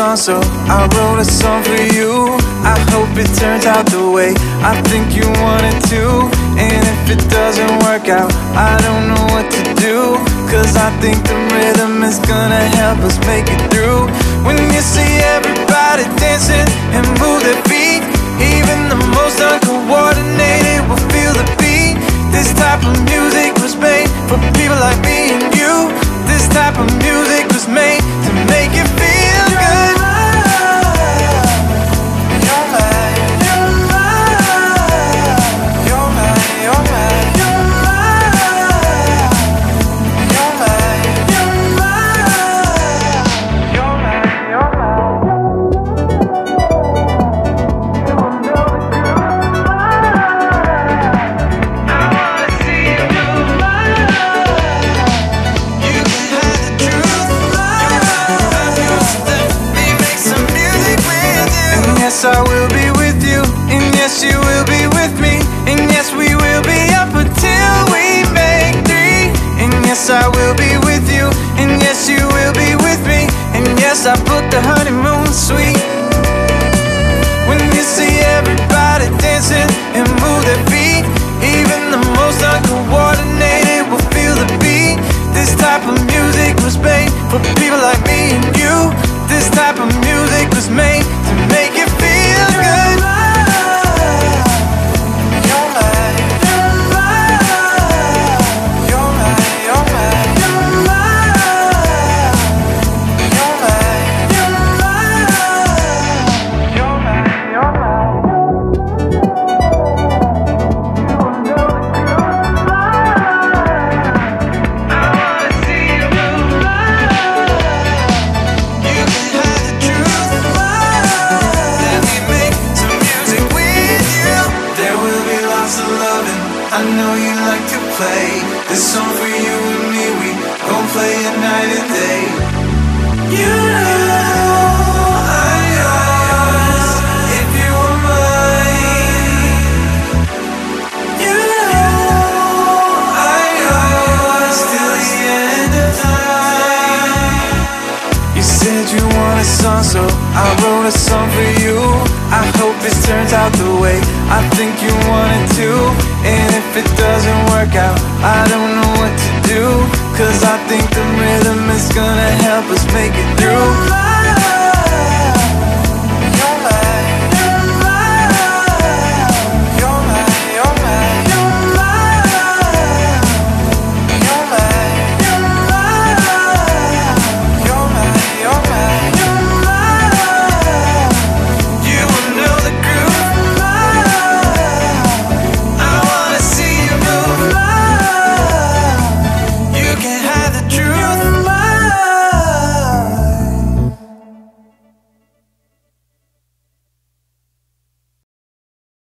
song, so I wrote a song for you. I hope it turns out the way I think you want it to. And if it doesn't work out, I don't know what to do. Cause I think the rhythm is gonna help us make it through. When you see everybody dancing and move their feet, even the most uncoordinated will feel the beat. This type of music was made for people like me and you. This type of music was made to make you feel I will be with you. And yes, you will be with me. And yes, we will be up until we make three. And yes, I will be with you. And yes, you will be with me. And yes, I put the honeymoon suite. When you see everybody dancing and move their feet, even the most uncoordinated will feel the beat. This type of music was made for people like play this song for you and me. We gon' play it night and day. A song, so I wrote a song for you. I hope it turns out the way I think you want it to. And if it doesn't work out, I don't know what to do. Cause I think the rhythm is gonna help us make it through.